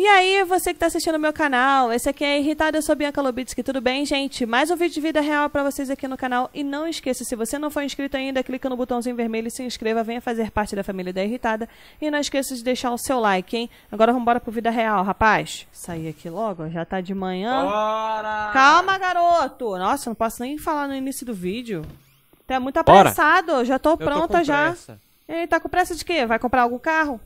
E aí, você que tá assistindo o meu canal, esse aqui é Irritado, eu sou Bianca Lobitsky, tudo bem, gente? Mais um vídeo de vida real pra vocês aqui no canal. E não esqueça, se você não for inscrito ainda, clica no botãozinho vermelho e se inscreva, venha fazer parte da família da Irritada. E não esqueça de deixar o seu like, hein? Agora vamos embora pro vida real, rapaz. Sair aqui logo, já tá de manhã. Bora! Calma, garoto! Nossa, não posso nem falar no início do vídeo. Tá muito Bora. apressado, já tô pronta com já. pressa. E aí, tá com pressa de quê? Vai comprar algum carro?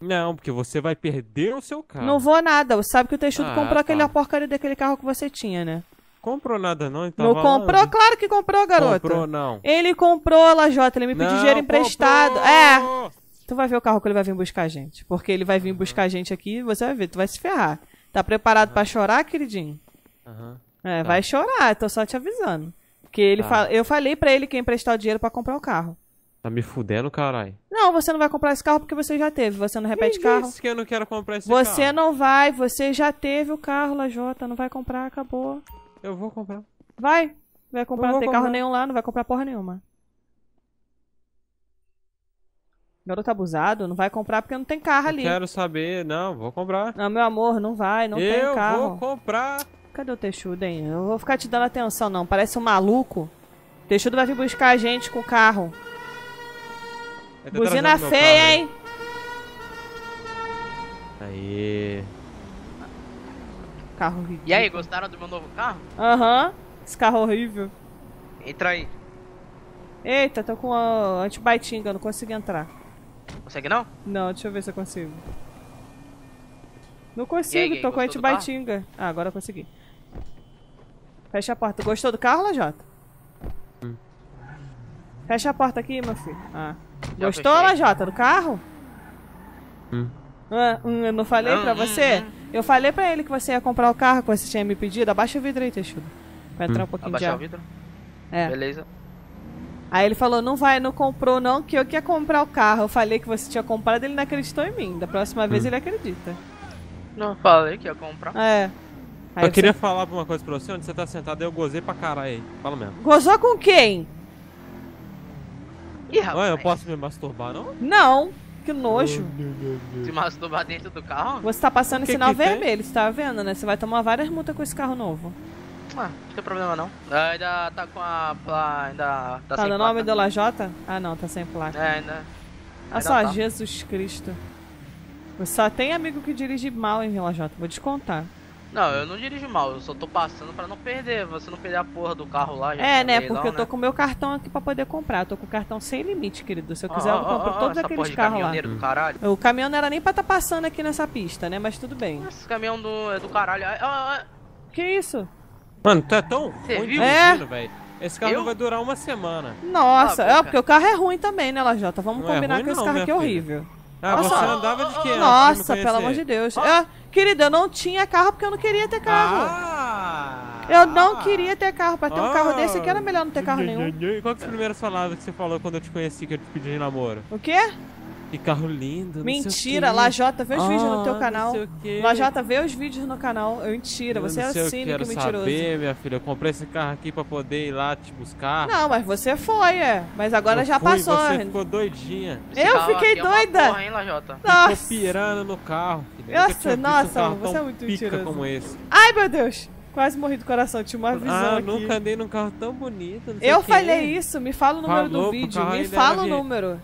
Não, porque você vai perder o seu carro. Não vou nada. Você sabe que o Teixudo Ah, comprou tá. aquele a porcaria daquele carro que você tinha, né? Comprou nada não, então. não comprou? Claro que comprou, garoto. Comprou não. Ele comprou, Lajota. Ele me pediu Não dinheiro emprestado. comprou! É. Tu vai ver o carro que ele vai vir buscar a gente. Porque ele vai vir buscar a gente aqui e você vai ver. Tu vai se ferrar. Tá preparado pra chorar, queridinho? Aham. É, vai chorar. Tô só te avisando. Porque ele Tá. eu falei pra ele que ia emprestar o dinheiro pra comprar o carro. Tá me fudendo, caralho. Não, você não vai comprar esse carro porque você já teve. Você não repete Quem carro. disse que eu não quero comprar esse Você carro? não vai. Você já teve o carro, Lajota. Não vai comprar, acabou. Eu vou comprar. Vai. Vai comprar, Eu não tem carro comprar. nenhum lá, não vai comprar porra nenhuma. Garoto abusado, não vai comprar porque não tem carro Eu ali. quero saber. Não, vou comprar. Não, meu amor, não vai, não tem eu carro. vou comprar. Cadê o Texudo, hein? Eu vou ficar te dando atenção, não. Parece um maluco. Texudo vai vir buscar a gente com o carro. Tá Buzina feia, aí. hein? Aí. Carro ridículo. E aí, gostaram do meu novo carro? Aham. Esse carro horrível. Entra aí. Eita, tô com a antibaitinga, não consigo entrar. Consegue não? Não, deixa eu ver se eu consigo. Não aí, consigo, gay, tô com carro? antibaitinga. Ah, agora eu consegui. Fecha a porta. Gostou do carro, Lajota? Hum. Fecha a porta aqui, meu filho. Ah. Gostou. Lajota, do carro? Hum. Ah, hum, eu não falei Hum, pra hum, você? hum. Eu falei pra ele que você ia comprar o carro que você tinha me pedido. Abaixa o vidro aí, Teixudo. Vai entrar um pouquinho de Abaixar o ar. vidro? É. Beleza. Aí ele falou, não vai, não comprou não, que eu que ia comprar o carro. Eu falei que você tinha comprado, ele não acreditou em mim. Da próxima vez Hum. ele acredita. Não, falei que ia comprar. É. Aí eu você- queria falar uma coisa pra você. Onde você tá sentado, eu gozei pra caralho aí. Fala mesmo. Gozou com quem? Ih, rapaz. Ué, eu posso me masturbar, não? Não. Que nojo. Se masturbar dentro do carro? Você tá passando Que sinal que tem? vermelho, você tá vendo, né? Você vai tomar várias multas com esse carro novo. Ah, não tem problema não. Ah, ainda tá com a... Ainda tá, Tá, sem no nome do. Lajota? Ah, não, tá sem placa. É, ainda... Olha ainda só, tá. Jesus Cristo. Você só tem amigo que dirige mal, hein, Lajota? Vou descontar. Não, eu não dirijo mal, eu só tô passando pra não perder. Você não perder a porra do carro lá. já É, né? leilão, Porque eu tô né? com o meu cartão aqui pra poder comprar. Eu tô com o cartão sem limite, querido. Se eu quiser, Ó, eu compro ó, todos essa aqueles carros lá. do caralho. O caminhão não era nem pra tá passando aqui nessa pista, né? Mas tudo bem. Esse caminhão do, é do caralho. Ah, ah, ah. Que isso? Mano, tu é tão Você ruim viu? dirigindo, velho. Esse carro Eu? não vai durar uma semana. Nossa, Cala a é porque o carro é ruim também, né, Lajota? Vamos Não é combinar ruim que esse não, carro aqui é horrível. Ah, Nossa, você andava de quê? Nossa, pelo amor de Deus. Eu, querida, eu não tinha carro porque eu não queria ter carro. Ah! eu não queria ter carro. Pra ter um Ah! carro desse aqui era melhor não ter carro nenhum. Qual que é as primeiras palavras que você falou quando eu te conheci que eu te pedi de namoro? O quê? Que carro lindo. Mentira. Lajota, vê os vídeos no Ah, teu não canal. sei o quê. Lajota, vê os vídeos no canal. Mentira, Eu você é cínico quero e mentiroso. saber, minha filha. Eu comprei esse carro aqui pra poder ir lá te buscar. Não, mas você foi, é. Mas agora Eu já fui, passou. Você ficou doidinha. Esse Eu carro fiquei aqui é uma doida. porra, hein, Lajota? Ficou Nossa. pirando no carro. filha. Nossa, nossa, um carro você tão é muito pica mentiroso. como esse. Ai, meu Deus. Quase morri do coração. Tinha uma visão Ah, aqui. nunca andei num carro tão bonito. não sei Eu falei isso, me fala o número Falou do vídeo, me ainda fala o número.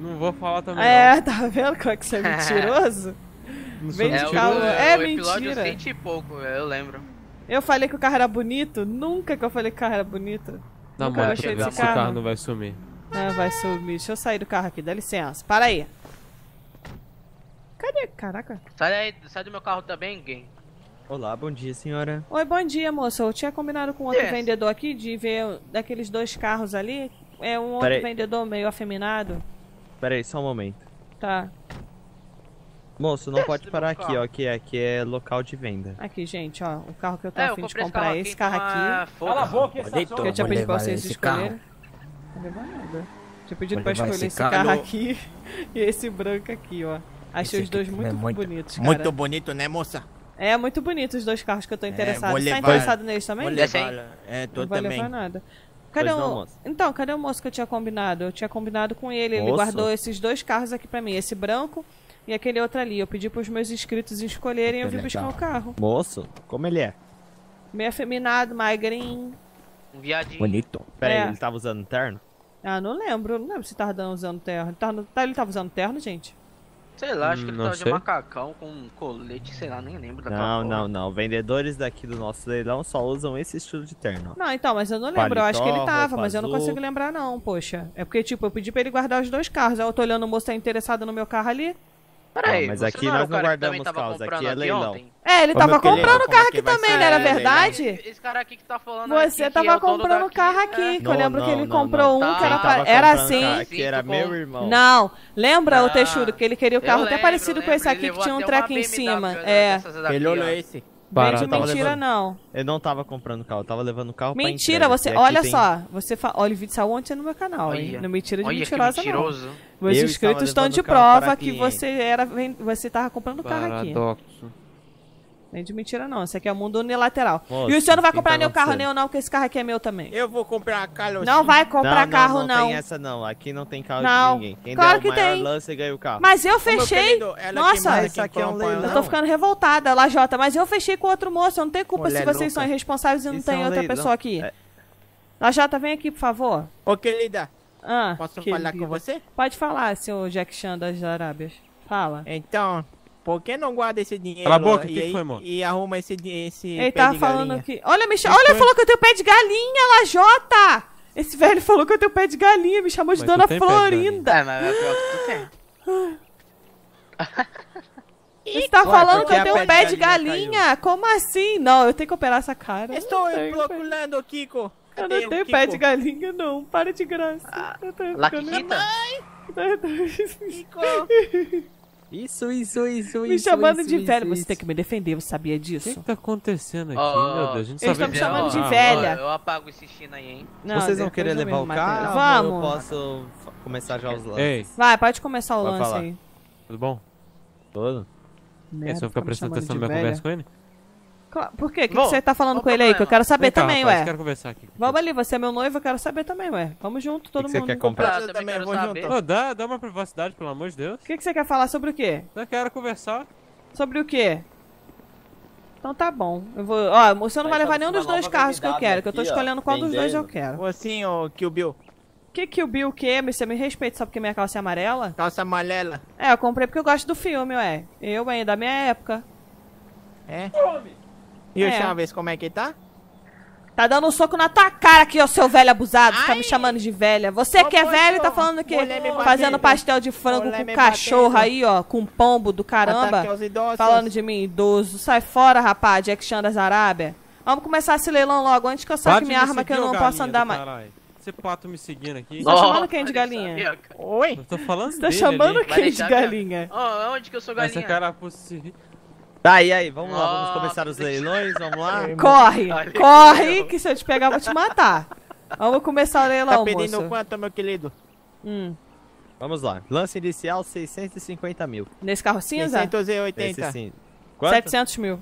Não vou falar também. É, tá vendo como é que você é mentiroso? não. Não de É, o, mentiroso. calma. É o episódio mentira. cento e pouco, eu lembro. Eu falei que o carro era bonito? Nunca que eu falei que o carro era bonito. Na Nunca moral, gostei esse desse carro. carro. não vai sumir. É, vai sumir. Deixa eu sair do carro aqui, dá licença. Para aí. Cadê? Caraca. Sai daí, sai do meu carro também, gay. Olá, bom dia, senhora. Oi, bom dia, moça. Eu tinha combinado com outro Yes. vendedor aqui de ver daqueles dois carros ali. É um outro Peraí. vendedor meio afeminado. Pera aí, só um momento. Tá. Moço, não pode parar aqui, ó, que aqui é local de venda. Aqui, gente, ó. O carro que eu tô É, afim de esse comprar carro é aqui. esse carro então, aqui. é, foda-se. Cala a boca e essa Deitou. Que eu tinha pedido pra levar vocês esse escolherem. Não levou nada. Tinha pedido pra escolher esse esse carro. carro aqui e esse branco aqui, ó. Achei Esse os dois aqui muito, é muito- bonitos, cara. Muito bonito, né, moça? É, muito bonito os dois carros que eu tô interessado. Você tá interessado neles também? Vou levar. É, tô Não vai também. levar nada. Cadê o... Então, cadê o moço que eu tinha combinado? Eu tinha combinado com ele. Ele Moço? guardou esses dois carros aqui pra mim. Esse branco e aquele outro ali. Eu pedi pros meus inscritos escolherem e eu vim buscar o carro. Moço, como ele é? Meio afeminado, magrinho. Um viadinho. Bonito. Pera É. aí, ele tava usando terno? Ah, não lembro. Não lembro se tava dando- usando terno. Tá, tá- ele tava usando terno, gente? Sei lá, acho que ele não tava sei. de macacão com um colete, sei lá, nem lembro daquela Não, não, não. Vendedores daqui do nosso leilão só usam esse estilo de terno. Não, então, mas eu não lembro. eu acho que ele tava, mas eu não azul. consigo lembrar, não, poxa. É porque, tipo, eu pedi pra ele guardar os dois carros. Aí eu tô olhando o moço tá interessado no meu carro ali. Peraí, Ah, mas você aqui não nós não guardamos carros, aqui é leilão. ontem? É, ele tava comprando o como carro é aqui que também, não era o leilão? verdade? Esse, cara aqui que tá falando aqui, Você que tava é o dono comprando daqui, carro é. aqui, que eu Não, lembro que não, ele não, comprou não. um que Tá, era, tava era assim. aqui era Sim, meu irmão. Não, lembra o Ah, Texudo, que ele queria o carro até lembro, parecido com esse aqui, ele que tinha um treco em cima. É. Que ó. é esse? Barato. de tava mentira, levando- não. Eu não tava comprando carro, eu tava levando o carro pra Mentira, você. Aqui Olha tem- só, você fa... Olha, o vídeo saiu ontem no meu canal, hein? Não mentira de que mentirosa, não. mentiroso. Meus Eu inscritos estão de o prova que você era. Você tava comprando o carro aqui. Paradoxo. Nem de mentira, não. Isso aqui é o mundo unilateral. Moço, e o senhor não vai comprar tá nem o carro nem eu, não, porque esse carro aqui é meu também. Eu vou comprar Carlos. Não vai comprar não, carro, não. não. tem essa não, aqui não tem carro Não. de ninguém. Quem Claro der o que maior tem. lance ganha o carro. Mas eu meu fechei. querido, Nossa, isso aqui é um leilão. Eu tô ficando revoltada, Lajota, mas eu fechei com outro moço. Eu não tenho culpa Mulher se vocês louca. são irresponsáveis e não Isso é tem um outra leilão. pessoa aqui. É. Lajota, vem aqui, por favor. Ô, querida, Ah, posso querida. falar com você? Pode falar, senhor Jack Chan das Arábias. Fala. Então, por que não guarda esse dinheiro Cala a boca, e, que que foi, amor? e arruma esse, esse Ele tava de falando galinha? que. Olha, me chama. Olha, falou que eu tenho pé de galinha, Lajota! Esse velho falou que eu tenho pé de galinha, me chamou de Mas Dona Florinda. É, mas é pior que tu tem. Você tá Ué, falando que eu tenho pé de pé de galinha galinha? Como assim? Não, eu tenho que operar essa cara. Estou procurando, Kiko. Eu não o tenho Kiko? pé de galinha, não. Para de graça. Ah, Eu tô ficando- Kikita? Kiko. Isso, isso, isso, Me isso. chamando isso, de isso, velho. Você isso. tem que me defender, você sabia O que disso? que tá acontecendo aqui, Ó, meu Deus? A gente eles só tão me vê- chamando de velha. Eu apago esse China aí, hein? Não, Vocês vão querer levar me o carro? Vamos. Eu posso começar já os lances. Ei, Vai, pode começar o Vai lance falar. aí. tudo bom? Aí, Merda, você vai ficar me prestando atenção na minha velha. conversa com ele? Por quê? O que, que você tá falando com ele aí? Que eu quero saber Vem cá, também, rapaz, ué. quero conversar aqui. Vamos ali, você é meu noivo, eu quero saber também, ué. Vamos junto, todo que que mundo. você quer comprar? Eu também também quero vou saber. junto. Ô, dá, dá uma privacidade, pelo amor de Deus. O que, que você quer falar sobre o quê? Eu quero conversar. Sobre o quê? Então tá bom. Eu vou. Ó, você não vai Vai levar nenhum dos dois carros que eu quero, que eu tô escolhendo qual dos dois eu quero. Ô, assim, ô, Kill Bill. Que que o Bill o quê? Você me respeita só porque minha calça é amarela? Calça amarela. É, eu comprei porque eu gosto do filme, ué. Eu, hein, da minha época. É? E o É. Chaves, como é que tá? Tá dando um soco na tua cara aqui, ó, seu velho abusado. Fica Ai. me chamando de velha. Você Ô, que é poxa, velho e tá falando que fazendo pastel de frango Mulher com cachorro batendo. aí, ó, com pombo do caramba. Falando de mim, idoso. Sai fora, rapaz, Jack Chan das Arábia. Vamos começar esse leilão logo, antes que eu saque minha arma que eu não posso andar mais. caralho. Esse pato me seguindo aqui. Tá chamando quem de galinha? Oi? Eu tô falando Você tá dele chamando ali. Quem de minha- galinha? Ó, onde que eu sou Essa galinha? cara possível. Tá, e aí, vamos lá, vamos começar os leilões, vamos lá? Corre, Olha corre, que se eu te pegar eu vou te matar. Vamos começar o Tá leilão, pedindo moço. quanto, meu querido? Hum, Vamos lá. Lance inicial, 650 mil. nesse carro cinza? 680. Esse sim. Quanto? 700 mil.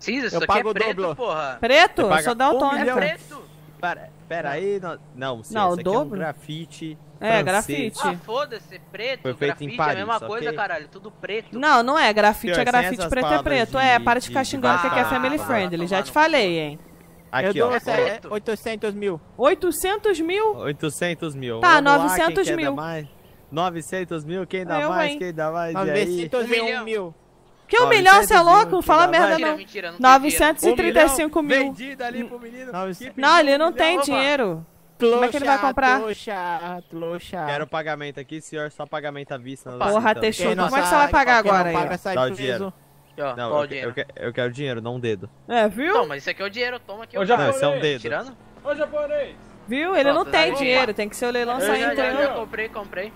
Cinza, isso Eu aqui é pago o preto, dobro. porra. Preto? Eu paga sou um É preto. Pera, pera aí, não, não, sim, Não, esse o aqui é um dobro? grafite É, francês. grafite. Ah, foda-se, preto. Foi feito em grafite é Paris, a mesma ok? coisa, caralho. Tudo preto. Não, não é grafite, Senhor, é grafite, preto é preto. de- é, para de ficar xingando que aqui é family Ah, friendly. Já te falei, hein. Aqui, eu ó. dou É é, preto. 800 mil. 800 mil? 800 mil. Tá, Vamos lá, 900 quem quer mil. dar mais? 900 mil, quem dá Eu, mais? Quem dá mais? E aí? 901 Um milhão. mil. Que um milhão, você é 900 mil, louco? Fala merda, não. mentira, não tem dinheiro. 935 mil. Ali pro menino. Não, ele não tem Opa. dinheiro. Trouxa, Como é que ele vai comprar? Trouxa, trouxa. Quero pagamento aqui, senhor. Só pagamento à vista. Porra, não como é que você vai pagar agora aí? paga, sai Dá o dinheiro. Aqui, ó, Não, eu, o dinheiro? eu, que- eu quero dinheiro, não um dedo. É, viu? Não, mas isso aqui é o dinheiro, toma aqui. Ô, já Não, esse é um dedo. Tirando? Ô, japonês! Viu? Ele não Pronto, tem dinheiro, tem que ser o leilão Eu sair já, já, já comprei, comprei.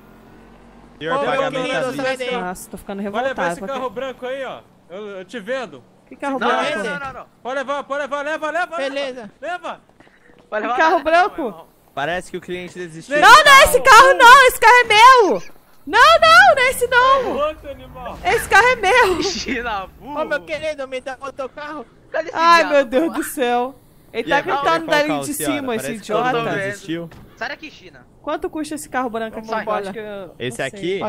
Ô, meu pagamento querido, sai daí. Nossa, tô ficando revoltado. esse porque- carro branco aí, ó. Eu, eu te vendo. Que carro Não, branco? não, não, não, não. Pode levar, pode levar, leva, leva. Beleza. Leva. Vai Que levar carro branco? Parece que o cliente desistiu. Não, não é esse carro não, esse carro é meu! Não, não, não é esse não! Outro animal. Esse carro é meu! China, burro. Ô, meu querido, me dá outro carro. Cadê esse Ai, meu Deus do céu. Ele E tá gritando dali de cima, esse idiota. Sai daqui, China. Quanto custa esse carro branco aqui? Eu acho que eu- Esse não aqui,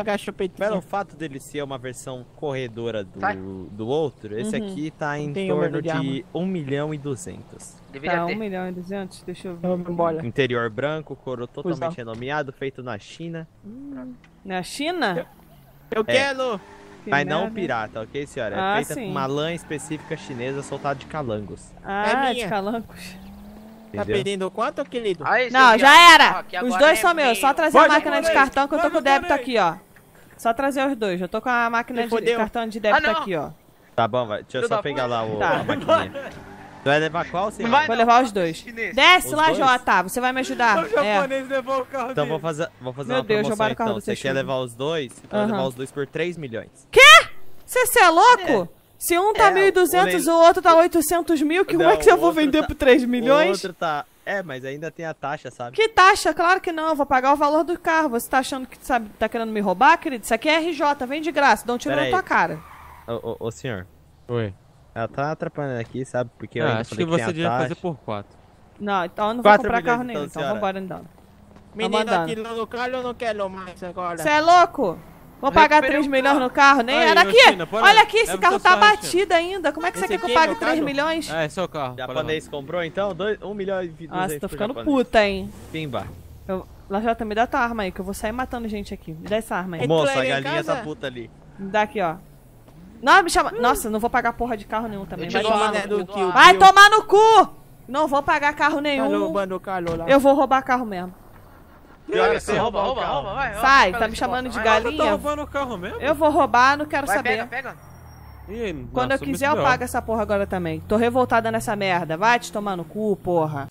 pelo fato dele ser uma versão corredora Sai. do, do outro, esse Uhum. aqui tá em torno de de 1 milhão e 200. Deveria Tá, ter. 1 milhão e 200, deixa eu ver. Vamos embora. Interior branco, coro totalmente Cusão. renomeado, feito na China. Na China? Eu É. quero. Que mas não merda. pirata, ok, senhora? Ah, é feita sim. com uma lã específica chinesa soltada de calangos. Ah, É de minha. Tá pedindo quanto, querido? Aí, Não, já era! Os dois é são meus, só trazer a Vai, máquina de cartão que eu tô com o débito aqui, ó. Só trazer os dois. Eu tô com a máquina de fodeu. cartão de débito Ah, aqui, ó. Tá bom, vai. Deixa eu só pegar lá o, Tá. a maquininha. Tu vai levar qual, senhor? Vai, Vou não. levar os dois. Chinês. Desce Os lá, dois? Jota. Você vai me ajudar. O É. japonês levou o carro Então dele. vou fazer, vou fazer Meu uma Deus, promoção roubaram o carro então. Você quer levar os dois? Você pode Aham. levar os dois por 3 milhões. Você cê é louco? Se um tá É, 1.200 o o outro tá 800 mil, que como Não, é que eu o vou vender tá- por 3 O milhões? outro tá... É, mas ainda tem a taxa, sabe? Que taxa? Claro que não. Eu vou pagar o valor do carro. Você tá achando que sabe, tá querendo me roubar, querido? Isso aqui é RJ, vem de graça. Dá um tiro Pera na aí. tua cara. Ô, ô, ô, senhor. Oi. Ela tá atrapalhando aqui, sabe? Porque eu Ah, ainda acho falei que que, você devia fazer por 4. Não, então eu não vou comprar carro nenhum. então, Então vambora então. Menino atirando no carro, eu não quero mais agora. Você é louco? Vou pagar recuperei 3 o milhões no carro, nem Aí, era aqui. Olha aqui, esse carro tá celular, batido ainda. Como é que você quer que eu pague meu 3 carro? milhões? É, seu carro. Japonês comprou, então? 1 milhão e 200 Nossa, tô ficando puta, hein. Pimba. Eu... Lajota, me dá tua arma aí, que eu vou sair matando gente aqui. Me dá essa arma aí. Moça, a galinha tá puta ali. Me dá aqui, ó. Não, me chama. Nossa, não vou pagar porra de carro nenhum também. Vai tomar no arma. Vai tomar no cu! Não vou pagar carro Tá nenhum. Eu vou roubar carro mesmo. Pior, você rouba, rouba, rouba, vai. Sai, tá me chamando de galinha. Tá roubando o carro mesmo? Eu vou roubar, não quero Vai, saber. pega, pega. Ih, Quando nossa, eu quiser, eu pago essa porra agora também. Tô revoltada nessa merda. Vai te tomar no cu, porra.